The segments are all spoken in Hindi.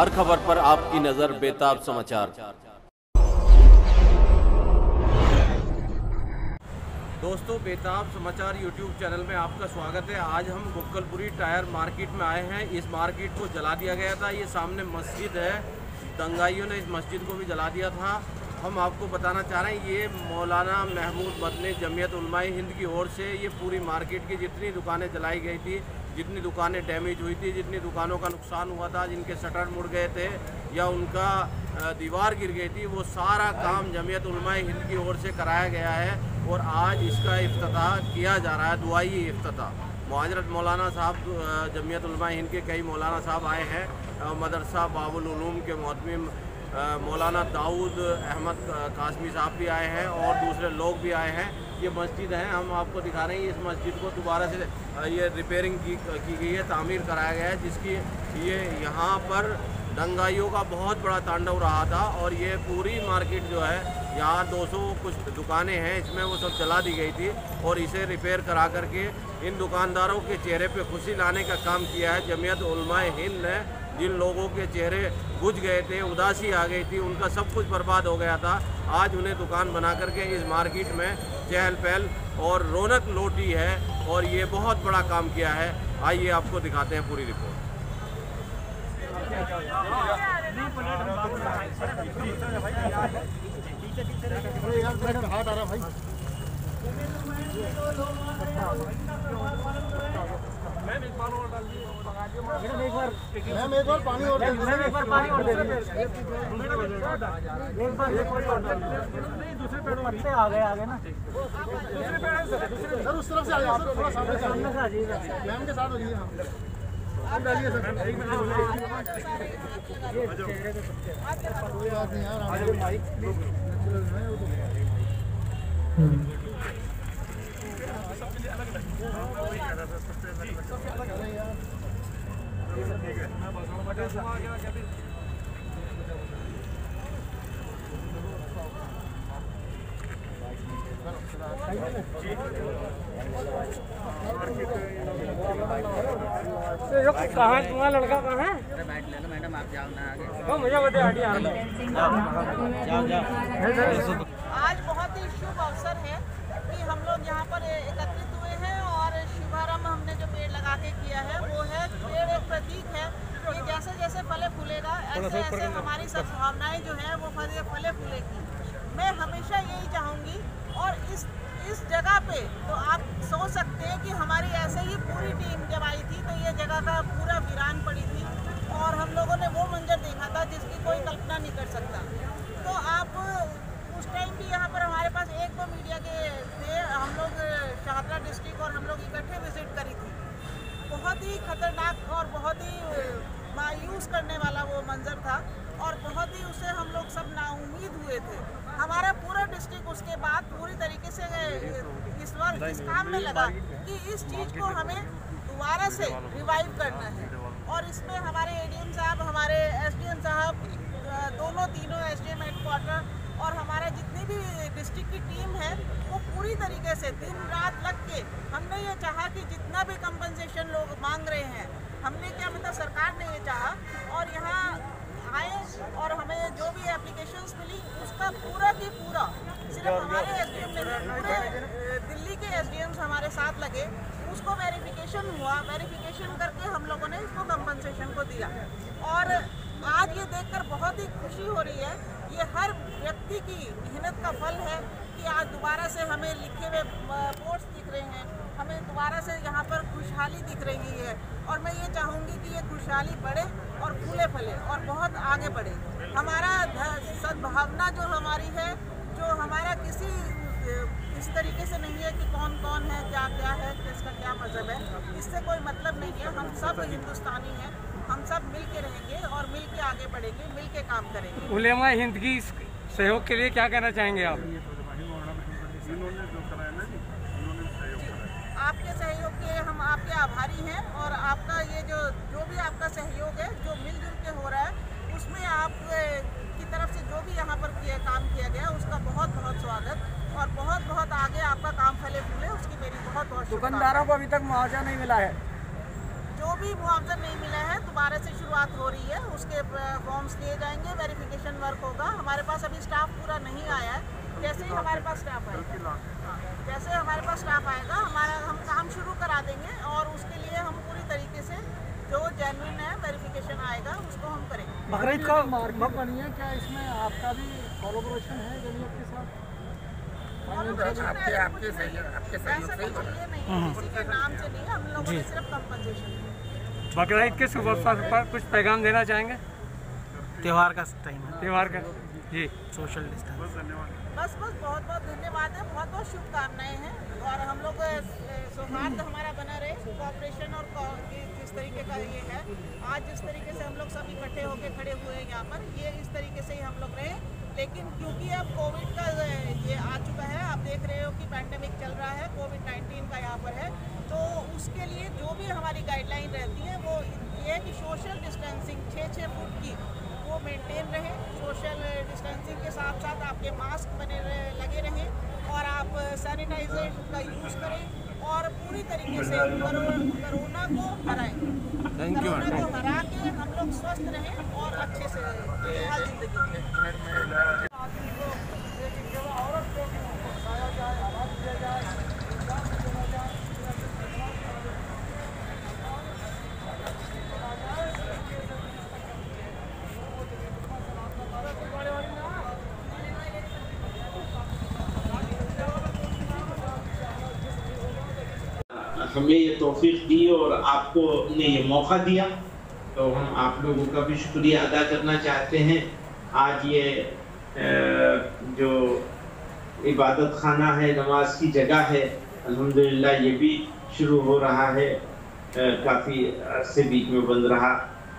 हर खबर पर आपकी नज़र बेताब समाचार। दोस्तों, बेताब समाचार यूट्यूब चैनल में आपका स्वागत है। आज हम गुक्कलपुरी टायर मार्केट में आए हैं। इस मार्केट को जला दिया गया था। ये सामने मस्जिद है। दंगाइयों ने इस मस्जिद को भी जला दिया था। हम आपको बताना चाह रहे हैं, ये मौलाना महमूद बदने जमीयत उलमाई हिंद की ओर से ये पूरी मार्केट की जितनी दुकानें जलाई गई थी जितनी दुकानें डैमेज हुई थी, जितनी दुकानों का नुकसान हुआ था, जिनके शटर मुड़ गए थे या उनका दीवार गिर गई थी, वो सारा काम जमीयत हिंद की ओर से कराया गया है और आज इसका अफ्ताह किया जा रहा है, दुआई अफ्ताह महाजरत मौलाना साहब जमीयत हिंद के कई मौलाना साहब आए हैं मदरसा बाबुल के मोहतम मौलाना दाऊद अहमद कासमी साहब भी आए हैं और दूसरे लोग भी आए हैं। ये मस्जिद है, हम आपको दिखा रहे हैं, इस मस्जिद को दोबारा से ये रिपेयरिंग की की गई है, तामीर कराया गया है, जिसकी, ये यहाँ पर दंगाइयों का बहुत बड़ा तांडव रहा था और ये पूरी मार्केट जो है, यहाँ 200 कुछ दुकानें हैं, इसमें वो सब चला दी गई थी और इसे रिपेयर करा करके इन दुकानदारों के चेहरे पे खुशी लाने का काम किया है। जमीयत उलमाए हिंद ने जिन लोगों के चेहरे बुझ गए थे, उदासी आ गई थी, उनका सब कुछ बर्बाद हो गया था। आज उन्हें दुकान बना करके इस मार्केट में चहल पहल और रौनक लोटी है और ये बहुत बड़ा काम किया है। आइए आपको दिखाते हैं पूरी रिपोर्ट। हाथ आ रहा भाई। मैम एक बार मैम एक बार पानी और मैम एक बार पानी और दे दीजिए एक बार एक और नहीं दूसरे पेड़ पत्ते आ गए आगे ना दूसरे पेड़ सर उस तरफ़ से आ जाइए थोड़ा सामने से आ जाइए मैम के साथ हो जाइए आप डालिए सर एक मिनट। कोई बात नहीं यार हमारे माइक ठीक कहाँ तुम्हारा लड़का कहाँ है तो मुझे बता जाओ आज बहुत ही शुभ अवसर है कि हम लोग यहाँ पर एकत्रित हुए हैं और शुभारंभ हमने जो पेड़ लगा के किया है, वो है पेड़ एक प्रतीक है। जैसे जैसे फले फूलेगा ऐसे ऐसे हमारी सद्भावनाएँ जो है वो फले फले फूलेगी। मैं हमेशा यही चाहूँगी और इस इस जगह पे तो आप सोच सकते हैं कि हमारी ऐसे ही पूरी टीम जब आई थी तो ये जगह का पूरा वीरान पड़ी थी और हम लोगों ने वो मंजर देखा था जिसकी कोई कल्पना नहीं कर सकता। तो आप उस टाइम भी यहाँ पर हमारे पास एक दो मीडिया के थे हम लोग शाहदरा डिस्ट्रिक्ट और हम लोग इकट्ठे विज़िट करी थी। बहुत ही खतरनाक और बहुत ही था और बहुत ही उसे हम लोग सब नाउमीद हुए थे। हमारा पूरा डिस्ट्रिक्ट उसके बाद पूरी तरीके से इस बार इस काम में लगा कि इस चीज़ को हमें दोबारा से रिवाइव करना है। और इसमें हमारे एडीएम साहब हमारे एसडीएम साहब दोनों तीनों एसडीएम हेडक्वार्टर और हमारा जितनी भी डिस्ट्रिक्ट की टीम है वो पूरी तरीके से दिन रात लग के हमने ये चाहा कि जितना भी कंपनसेशन लोग मांग रहे हैं हमने क्या मतलब सरकार ने ये चाहा और यहाँ आए और हमें जो भी एप्लीकेशन मिली उसका पूरा की पूरा सिर्फ़ हमारे एस डी एम पूरे दिल्ली के एस डी एम हमारे साथ लगे उसको वेरिफिकेशन हुआ वेरिफिकेशन करके हम लोगों ने इसको कंपनसेशन को दिया। और आज ये देखकर बहुत ही खुशी हो रही है ये हर व्यक्ति की मेहनत का फल है कि आज दोबारा से हमें लिखे हुए पोर्ट्स दिख रहे हैं। हमें दोबारा से यहाँ पर खुशहाली दिख रही है और मैं ये चाहूँगी कि ये खुशहाली बढ़े और फूले फले और बहुत आगे बढ़े। हमारा सद्भावना जो हमारी है जो हमारा किसी इस तरीके से नहीं है कि कौन कौन है क्या क्या है किसका क्या मज़हब है इससे कोई मतलब नहीं है। हम सब हिंदुस्तानी हैं हम सब मिल के रहेंगे और मिल के आगे बढ़ेंगे मिल के काम करेंगे। उलेमा हिंद की सहयोग के लिए क्या कहना चाहेंगे आप आपके सहयोग के आपके आभारी हैं और आपका ये जो जो भी आपका सहयोग है जो मिलजुल के हो रहा है उसमें आप की तरफ़ से जो भी यहाँ पर किया काम किया गया उसका बहुत बहुत स्वागत और बहुत बहुत आगे आपका काम फले फूले उसकी मेरी बहुत बहुत दुकानदारों को अभी तक मुआवजा नहीं मिला है? जो भी मुआवजा नहीं मिला है दोबारा से शुरुआत हो रही है उसके फॉर्म्स लिए जाएँगे वेरिफिकेशन वर्क होगा। हमारे पास अभी स्टाफ पूरा नहीं आया है जैसे ही हमारे पास स्टाफ आएगा। हाँ, जैसे हमारे पास स्टाफ आएगा हमारा हम काम शुरू करा देंगे और उसके लिए हम पूरी तरीके से जो जेन्युइन है वेरिफिकेशन आएगा उसको हम करेंगे। बकरीद को मार्केट बनी है क्या इसमें आपका भी कोलोब्रेशन है जमीयत के साथ? आपके आपके आपके ऐसा कुछ ये नहीं है नाम से नहीं हम लोगों ने सिर्फ़ कंपनसेशन बकरीद के शुभ अवसर पर कुछ पैगाम देना चाहेंगे? त्यौहार का टाइम है। त्यौहार का जी। सोशल डिस्टेंस बस बस, बहुत बहुत धन्यवाद है, बहुत बहुत शुभकामनाएँ हैं। और हम लोग सौहार्द हमारा बना रहे कोऑपरेशन और को- कि- जिस तरीके का ये है। आज जिस तरीके से हम लोग सब इकट्ठे होकर खड़े हुए हैं यहाँ पर, ये इस तरीके से ही हम लोग रहे। लेकिन क्योंकि अब कोविड का ये आ चुका है, आप देख रहे हो कि पैंडेमिक चल रहा है कोविड 19 का यहाँ पर है। तो उसके लिए जो भी हमारी गाइडलाइन रहती है, वो ये है कि सोशल डिस्टेंसिंग छः छः फुट की वो मेंटेन रहे सोशल डिस्टेंसिंग के साथ साथ आपके मास्क बने रहे लगे रहें और आप सैनिटाइजर का यूज़ करें और पूरी तरीके से करो- कोरोना को हराएँ। थैंक यू कोरोना को हरा के हम लोग स्वस्थ रहें और अच्छे से ज़िंदगी जिएँ। हमें ये तौफीक दी और आपको ने ये मौका दिया। तो हम आप लोगों का भी शुक्रिया अदा करना चाहते हैं। आज ये जो इबादत खाना है, नमाज़ की जगह है, अल्हम्दुलिल्लाह ये भी शुरू हो रहा है। काफ़ी अरसे बीच में बंद रहा।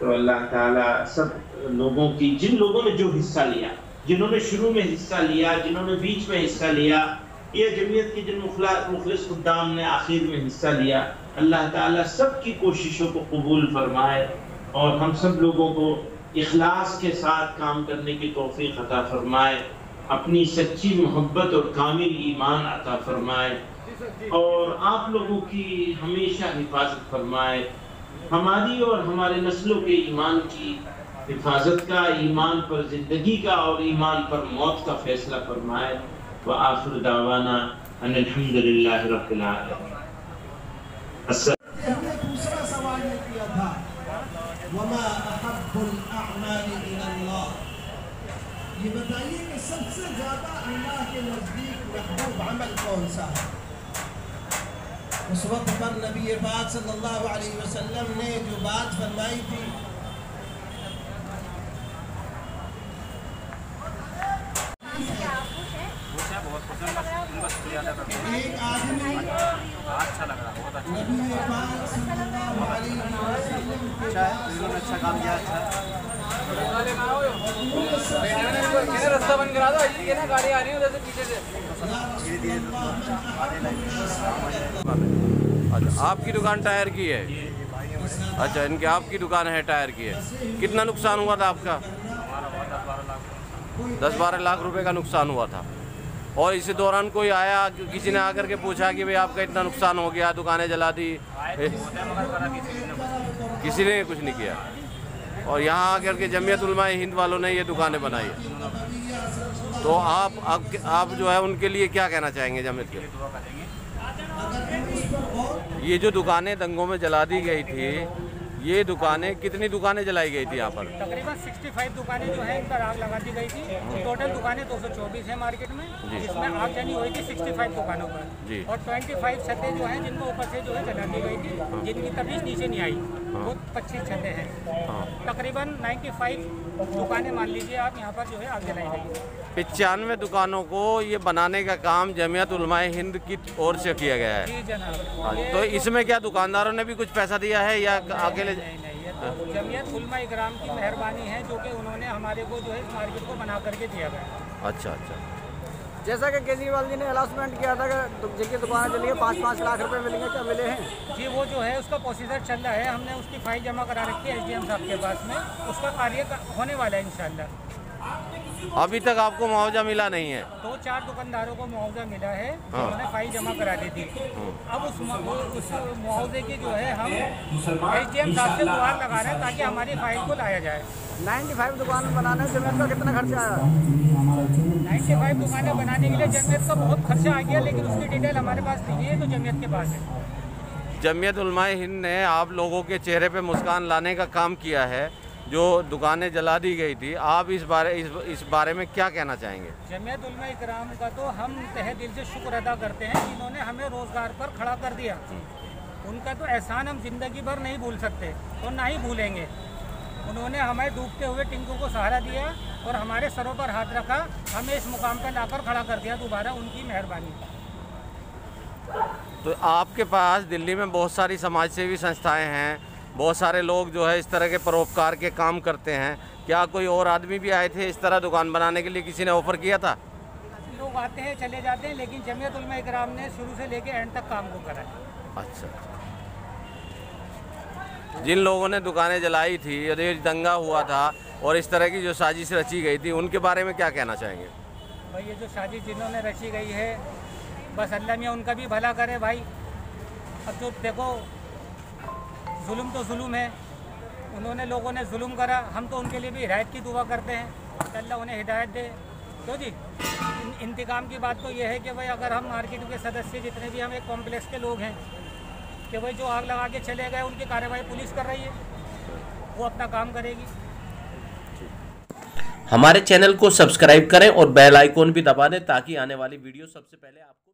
तो अल्लाह ताला सब लोगों की, जिन लोगों ने जो हिस्सा लिया, जिन्होंने शुरू में हिस्सा लिया, जिन्होंने बीच में हिस्सा लिया या जमीयत के जिन मुखला- मुखलिस खुदाम ने आखिर में हिस्सा लिया, अल्लाह ताला सब की कोशिशों को कबूल फरमाए और हम सब लोगों को इखलास के साथ काम करने की तोफ़ी अता फरमाए, अपनी सच्ची मोहब्बत और कामिल ईमान अता फरमाए और आप लोगों की हमेशा हिफाजत फरमाए। हमारी और हमारे नस्लों के ईमान की हिफाजत का, ईमान पर ज़िंदगी का और ईमान पर मौत का फैसला फरमाए। व आखिर दावाना अल्हम्दुलिल्लाह रब्बिल आलमीन अस्सलाम हमने दूसरा सवाल ये किया था वमा अहब्बुल अअमाली इलल्लाह ये बताइए कि सबसे ज़्यादा अल्लाह के नज़दीक महबूब अमल कौन सा है उस वक्त पर नबी पाक सल्लल्लाहु अलैहि वसल्लम ने जो बात फरमाई थी एक आदमी नबी पाक सल्लल्लाहु अलैहि वसल्लम के अच्छा काम किया रास्ता बंद करा दो ये ना गाड़ी आ रही है उधर से पीछे से? अच्छा आपकी दुकान टायर की है? अच्छा इनके आपकी दुकान है टायर की है। कितना नुकसान हुआ था आपका? दस बारह लाख रुपए का नुकसान हुआ था। और इसी दौरान कोई आया किसी ने आकर के पूछा कि भाई आपका इतना नुकसान हो गया दुकानें जला दी। किसी ने कुछ नहीं किया। और यहाँ आकर के जमीयत उलमा हिंद वालों ने ये दुकानें बनाई है। तो आप आप, आप जो है उनके लिए क्या कहना चाहेंगे जमीयत के ये जो दुकानें दंगों में जला दी गई थी ये दुकानें कितनी दुकानें जलाई गई थी यहाँ पर? तकरीबन 65 दुकानें जो है इन पर आग लगा दी गई थी। टोटल दुकानें 224 है मार्केट में जी। जिसमें आगजनी हुई थी 65 दुकानों पर। जी। और 25 छतें जो हैं जिनको ऊपर से जो है जला दी गई थी जिनकी तबीज नीचे नहीं आई वो 25 छतें हैं। हाँ। तकरीबन 95 दुकानें मान लीजिए आप यहाँ पर जो है आग जलाई गई। है पचानवे दुकानों को ये बनाने का काम जमीयत उलमाए हिंद की ओर से किया गया है। हाँ, तो इसमें क्या दुकानदारों ने भी कुछ पैसा दिया है या अकेले नहीं नहीं ये तो उलमा इकराम की मेहरबानी है जो कि उन्होंने हमारे को जो है इस मार्केट को बना करके दिया गया अच्छा अच्छा। जैसा कि केजरीवाल जी ने अनाउंसमेंट किया था कि जिनकी दुकानें चली है पाँच पाँच लाख रुपए मिलेंगे क्या मिले हैं? जी वो जो है उसका प्रोसीजर चल रहा है। हमने उसकी फ़ाइल जमा करा रखी है एसडीएम साहब के पास में। उसका कार्य होने वाला है इंशाल्लाह। अभी तक आपको मुआवजा मिला नहीं है। दो चार दुकानदारों को मुआवजा मिला है हाँ। उन्होंने फ़ाइल जमा करा दी थी। अब उस उस मुआवजे की जो है हम एस डी एम साहब से गुहार लगा रहे हैं ताकि हमारी फ़ाइल को लाया जाए। 95 दुकान बनाने में ज़मीन का कितना खर्चा आया नाइन्टी फाइव दुकानें बनाने के लिए जमीयत का बहुत खर्चा आ गया लेकिन उसकी डिटेल हमारे पास नहीं है तो जमीयत के पास है। जमीयत उलमाए हिंद ने आप लोगों के चेहरे पे मुस्कान लाने का काम किया है। जो दुकानें जला दी गई थी आप इस बारे इस, इस बारे में क्या कहना चाहेंगे? जमीयत उलमा इकराम का तो हम तह दिल से शुक्र अदा करते हैं जिन्होंने हमें रोज़गार पर खड़ा कर दिया। उनका तो एहसान हम ज़िंदगी भर नहीं भूल सकते और ना ही भूलेंगे। उन्होंने हमें डूबते हुए टिंकू को सहारा दिया और हमारे सरों पर हाथ रखा हमें इस मुकाम पर लाकर खड़ा कर दिया दोबारा उनकी मेहरबानी। तो आपके पास दिल्ली में बहुत सारी समाज सेवी संस्थाएँ हैं बहुत सारे लोग जो है इस तरह के परोपकार के काम करते हैं। क्या कोई और आदमी भी आए थे इस तरह दुकान बनाने के लिए? किसी ने ऑफ़र किया था? लोग आते हैं चले जाते हैं लेकिन जमीयत इकराम ने शुरू से लेकर एंड तक काम को करा है। अच्छा। जिन लोगों ने दुकानें जलाई थी यदि दंगा हुआ था और इस तरह की जो साजिश रची गई थी उनके बारे में क्या कहना चाहेंगे? भाई ये जो साजिश जिन्होंने रची गई है बस अल्लाह मियाँ उनका भी भला करे भाई। अब जो देखो जुल्म तो जुल्म है। उन्होंने लोगों ने जुल्म करा। हम तो उनके लिए भी हिदायत की दुआ करते हैं। अल्लाह उन्हें हिदायत दे। क्यों जी, इन- इंतकाम की बात तो यह है कि भाई अगर हम मार्केट के सदस्य जितने भी हम एक कॉम्प्लेक्स के लोग हैं, कि भाई जो आग लगा के चले गए, उनकी कार्रवाई पुलिस कर रही है, वो अपना काम करेगी। हमारे चैनल को सब्सक्राइब करें और बेल आइकॉन भी दबा दें ताकि आने वाली वीडियो सबसे पहले आपको